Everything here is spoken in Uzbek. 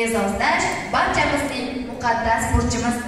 e'zozlash barchamizning muqaddas burchimiz